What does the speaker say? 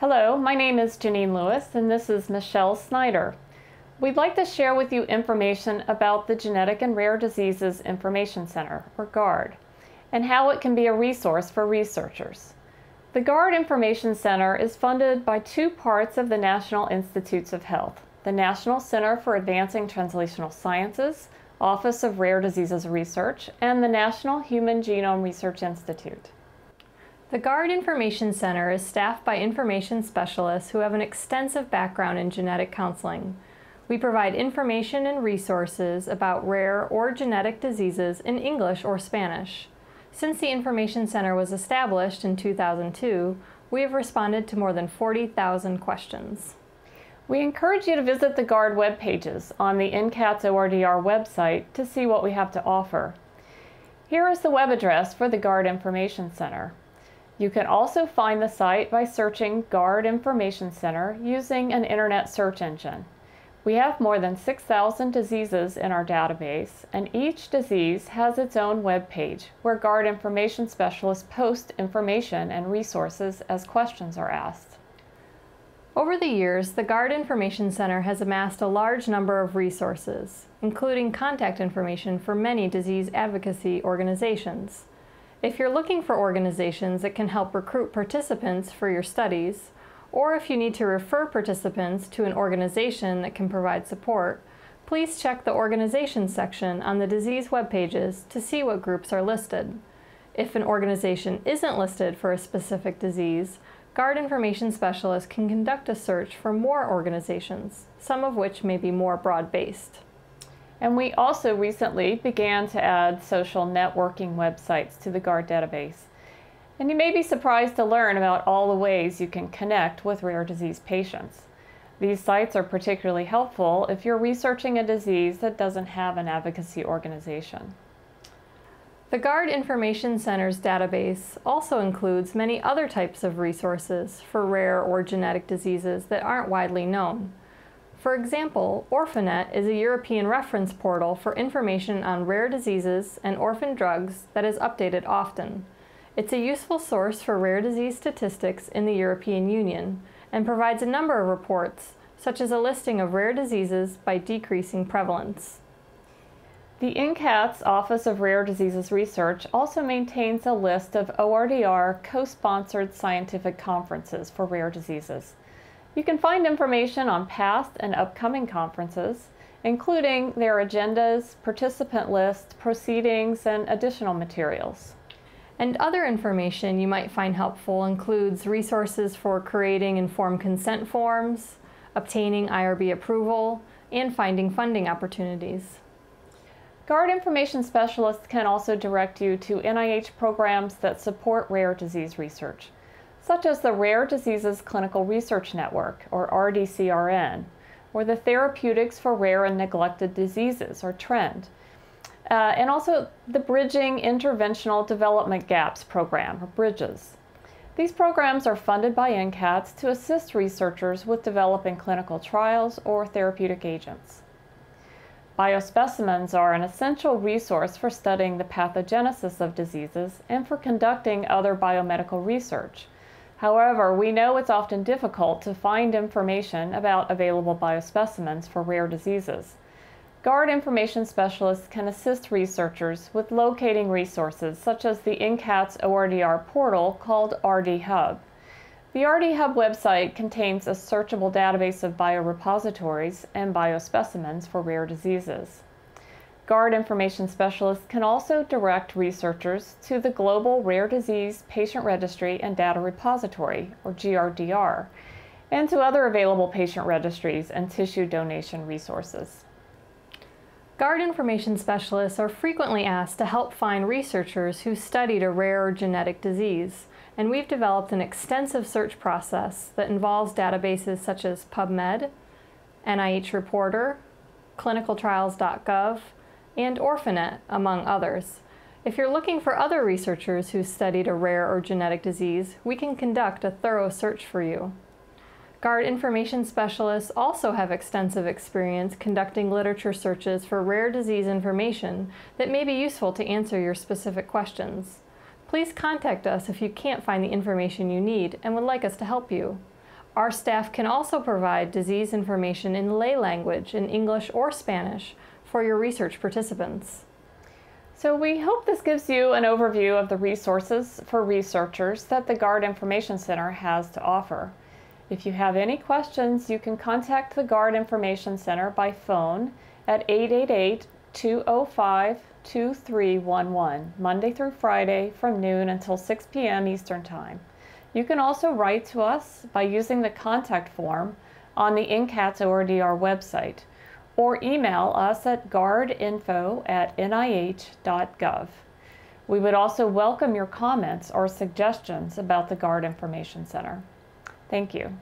Hello, my name is Janine Lewis and this is Michelle Snyder. We'd like to share with you information about the Genetic and Rare Diseases Information Center, or GARD, and how it can be a resource for researchers. The GARD Information Center is funded by two parts of the National Institutes of Health, the National Center for Advancing Translational Sciences, Office of Rare Diseases Research, and the National Human Genome Research Institute. The GARD Information Center is staffed by information specialists who have an extensive background in genetic counseling. We provide information and resources about rare or genetic diseases in English or Spanish. Since the Information Center was established in 2002, we have responded to more than 40,000 questions. We encourage you to visit the GARD web pages on the NCATS ORDR website to see what we have to offer. Here is the web address for the GARD Information Center. You can also find the site by searching GARD Information Center using an internet search engine. We have more than 6,000 diseases in our database, and each disease has its own web page where GARD information specialists post information and resources as questions are asked. Over the years, the GARD Information Center has amassed a large number of resources, including contact information for many disease advocacy organizations. If you're looking for organizations that can help recruit participants for your studies, or if you need to refer participants to an organization that can provide support, please check the organization section on the disease webpages to see what groups are listed. If an organization isn't listed for a specific disease, GARD information specialists can conduct a search for more organizations, some of which may be more broad-based. And we also recently began to add social networking websites to the GARD database. And you may be surprised to learn about all the ways you can connect with rare disease patients. These sites are particularly helpful if you're researching a disease that doesn't have an advocacy organization. The GARD Information Center's database also includes many other types of resources for rare or genetic diseases that aren't widely known. For example, Orphanet is a European reference portal for information on rare diseases and orphan drugs that is updated often. It's a useful source for rare disease statistics in the European Union and provides a number of reports, such as a listing of rare diseases by decreasing prevalence. The NCATS Office of Rare Diseases Research also maintains a list of ORDR co-sponsored scientific conferences for rare diseases. You can find information on past and upcoming conferences, including their agendas, participant lists, proceedings, and additional materials. And other information you might find helpful includes resources for creating informed consent forms, obtaining IRB approval, and finding funding opportunities. GARD information specialists can also direct you to NIH programs that support rare disease research such as the Rare Diseases Clinical Research Network, or RDCRN, or the Therapeutics for Rare and Neglected Diseases, or TRND, uh, and also the Bridging Interventional Development Gaps program, or BrIDGs. These programs are funded by NCATS to assist researchers with developing clinical trials or therapeutic agents. Biospecimens are an essential resource for studying the pathogenesis of diseases and for conducting other biomedical research, However, we know it's often difficult to find information about available biospecimens for rare diseases. GARD information specialists can assist researchers with locating resources such as the NCATS ORDR portal called RD Hub. The RD Hub website contains a searchable database of biorepositories and biospecimens for rare diseases. GARD information specialists can also direct researchers to the Global Rare Disease Patient Registry and Data Repository, or GRDR, and to other available patient registries and tissue donation resources. GARD information specialists are frequently asked to help find researchers who studied a rare genetic disease, and we've developed an extensive search process that involves databases such as PubMed, NIH Reporter, clinicaltrials.gov, and Orphanet, among others. If you're looking for other researchers who studied a rare or genetic disease, we can conduct a thorough search for you. GARD information specialists also have extensive experience conducting literature searches for rare disease information that may be useful to answer your specific questions. Please contact us if you can't find the information you need and would like us to help you. Our staff can also provide disease information in lay language in English or Spanish for your research participants. So we hope this gives you an overview of the resources for researchers that the GARD Information Center has to offer. If you have any questions, you can contact the GARD Information Center by phone at 888 205 2311, Monday through Friday from noon until 6 p.m. Eastern Time. You can also write to us by using the contact form on the NCATS ORDR website or email us at gardinfo at nih.gov. We would also welcome your comments or suggestions about the GARD Information Center. Thank you.